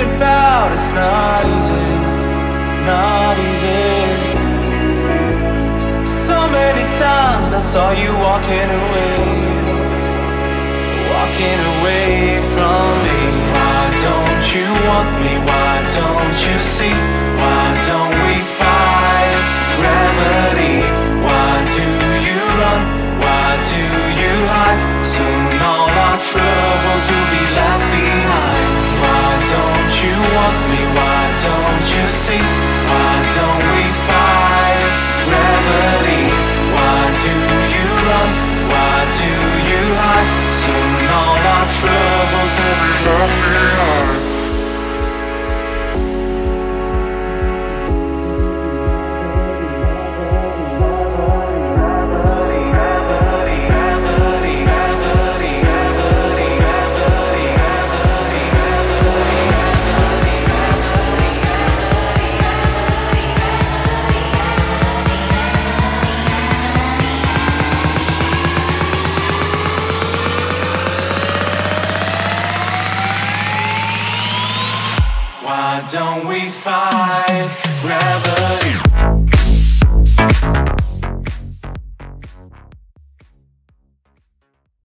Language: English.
it about. It's not easy, not easy. So many times I saw you walking away, walking away from me. Why don't you want me? Why don't you see? Why don't we? don't we fight?